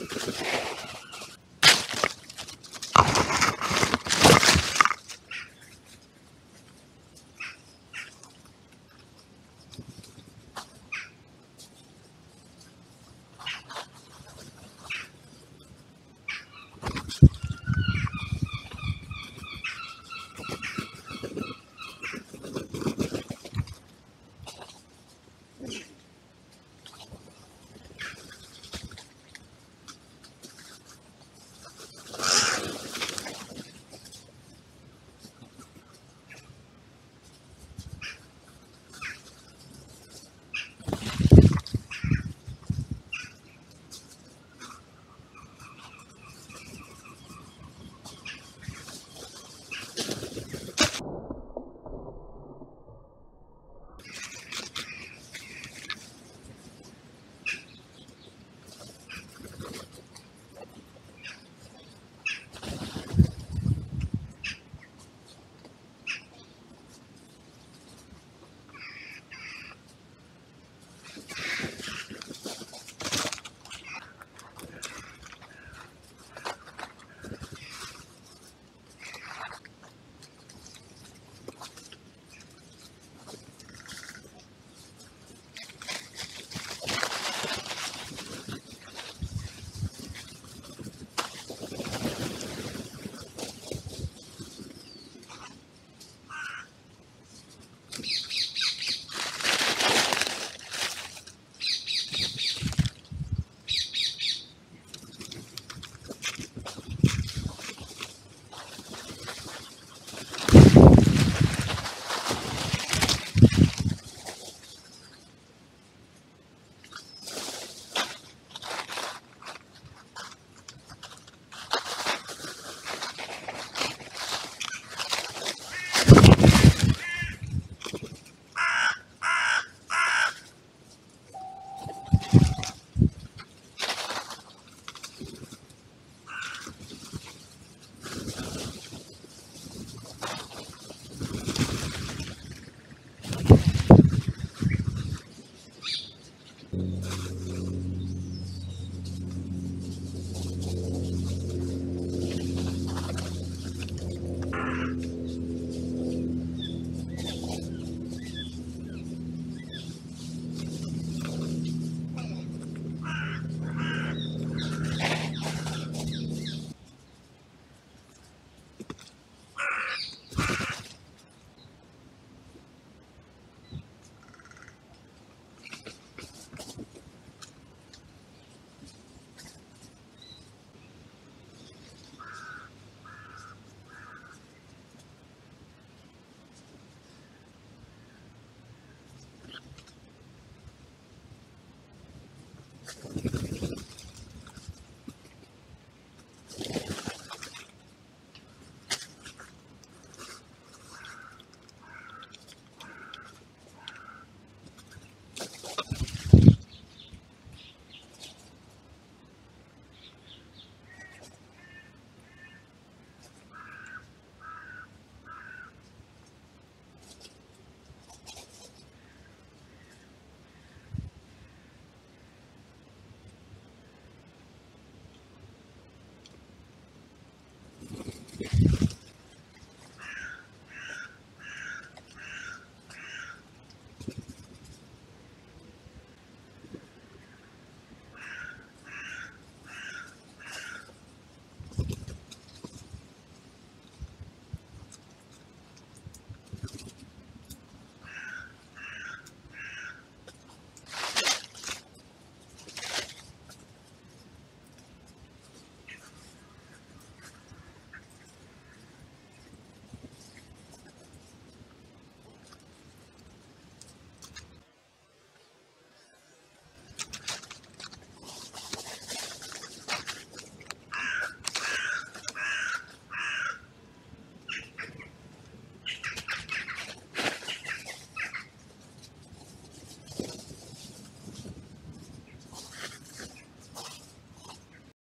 ハハハハ。